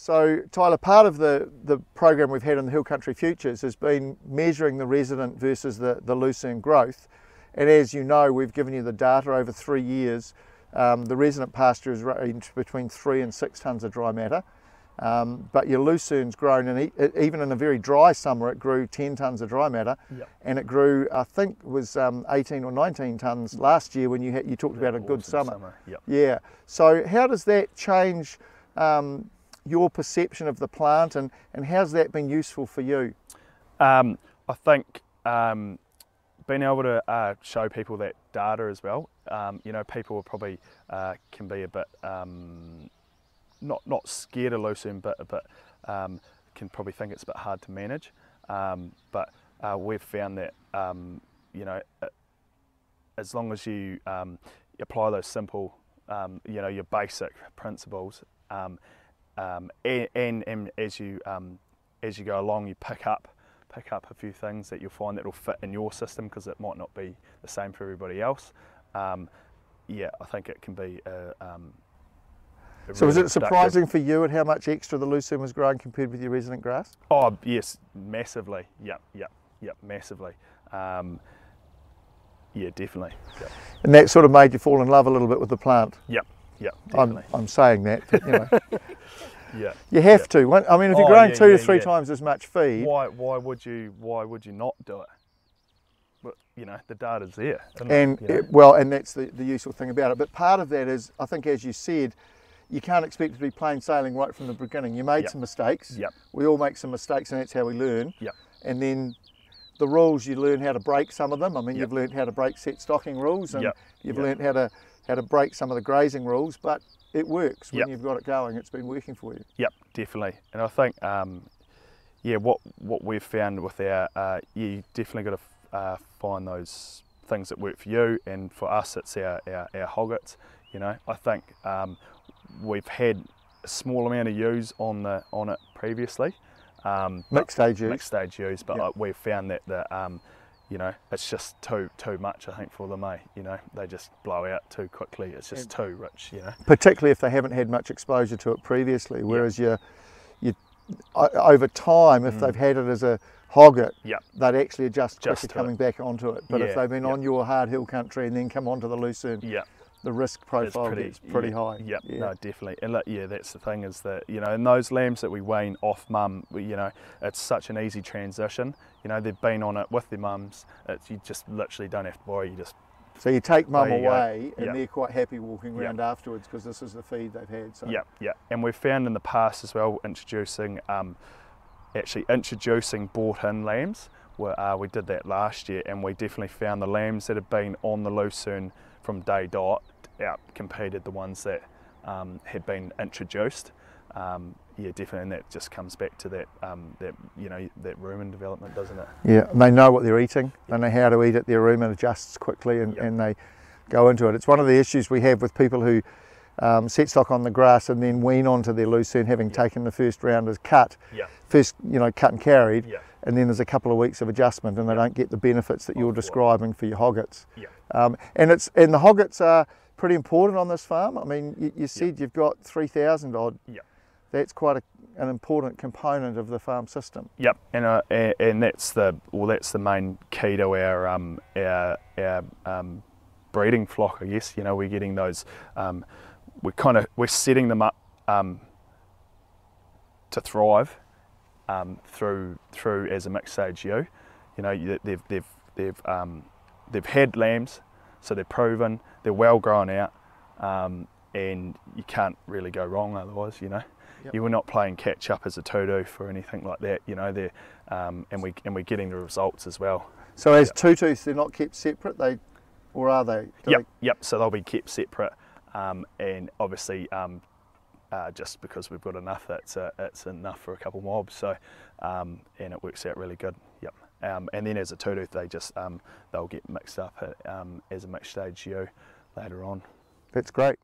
So Tyler, part of the, the program we've had in the Hill Country Futures has been measuring the resident versus the, the lucerne growth. And as you know, we've given you the data over three years. Um, the resident pasture is ranged between three and six tonnes of dry matter. Um, but your lucerne's grown, and even in a very dry summer, it grew 10 tonnes of dry matter, yep. and it grew, I think, was um, 18 or 19 tonnes last year when you had, you talked yeah, about a good summer. summer. Yep. Yeah. So how does that change um, your perception of the plant, and and how's that been useful for you? Um, I think um, being able to uh, show people that data as well. Um, you know, people probably uh, can be a bit not not scared of lucerne, but but um, can probably think it's a bit hard to manage. Um, but uh, we've found that um, you know uh, as long as you um, apply those simple um, you know your basic principles um, and, and, and, as you um, as you go along you pick up pick up a few things that you'll find that will fit in your system because it might not be the same for everybody else. Um, yeah, I think it can be a, um, so was it surprising for you at how much extra the lucerne was growing compared with your resident grass? Oh yes, massively. Yep, yep, yep, massively. Um, yeah, definitely. Yep. And that sort of made you fall in love a little bit with the plant. Yep, yep, definitely. I'm, I'm saying that, but, you know. Yeah. You have yep. to. I mean, if you're oh, growing yeah, two yeah, to three yeah. times as much feed, why why would you why would you not do it? But you know, the data's there. And it, it, well, and that's the, the useful thing about it. But part of that is, I think, as you said, you can't expect to be plain sailing right from the beginning. You made yep. some mistakes. Yep. We all make some mistakes, and that's how we learn. Yep. And then the rules, you learn how to break some of them. I mean, yep. you've learned how to break set stocking rules, and yep. you've yep. learned how to how to break some of the grazing rules. But it works when yep. you've got it going. It's been working for you. Yep, definitely. And I think, um, yeah, what what we've found with our, uh, yeah, you definitely got to uh, find those things that work for you, and for us, it's our our, our hoggets. You know, I think um, we've had a small amount of ewes on the on it previously. Um, mixed age ewes. Mixed age ewes, but yep. like, we've found that the um, you know it's just too too much. I think for them, eh? You know, they just blow out too quickly. It's just and too rich. You know, particularly if they haven't had much exposure to it previously. Whereas yep. you you over time, if mm. they've had it as a hogget, yep. they'd actually adjust quicker coming it. back onto it. But yeah, if they've been yep. on your hard hill country and then come onto the lucerne, yeah the risk profile pretty, gets pretty yeah, high. Yep, yeah, no, definitely. And like, yeah, that's the thing is that you know, in those lambs that we wean off mum, we, you know, it's such an easy transition. You know, they've been on it with their mums. It's, you just literally don't have to worry. You just so you take mum you away, go. and yep. they're quite happy walking around yep. afterwards because this is the feed they've had. So. Yeah, yeah. And we've found in the past as well introducing, um, actually introducing bought-in lambs. Where, uh, we did that last year, and we definitely found the lambs that have been on the lucerne from day dot out competed the ones that um, had been introduced. Um, yeah, definitely, and that just comes back to that um, that you know that rumen development, doesn't it? Yeah, and they know what they're eating. They know how to eat it. Their rumen adjusts quickly, and, Yep. and they go into it. It's one of the issues we have with people who um, set stock on the grass and then wean onto their lucerne, having taken the first round as cut, Yeah, first you know cut and carried, yeah, and then there's a couple of weeks of adjustment, and they don't get the benefits that you're describing for your hoggets. Um, and it's and the hoggets are pretty important on this farm. I mean, you, you said you've got 3,000 odd. Yeah. That's quite a, an important component of the farm system. Yep, and, uh, and and that's the well, that's the main key to our um, our, our um, breeding flock, I guess. You know, we're getting those. We're kind of we're setting them up um, to thrive um, through through as a mixed age ewe. You know, they've they've they've um, they've had lambs, so they're proven, they're well grown out, um, and you can't really go wrong otherwise. You know, Yep. you were not playing catch up as a two-tooth or anything like that. You know, they're um, and we and we're getting the results as well. So as Yep. two tooths, they're not kept separate. They, or are they? Do Yep, yep. So they'll be kept separate, um, and obviously um, uh, just because we've got enough, that's uh, it's enough for a couple mobs. So um, and it works out really good. Yep. Um, and then as a two tooth, they just um, they'll get mixed up at, um, as a mixed age ewe later on. That's great.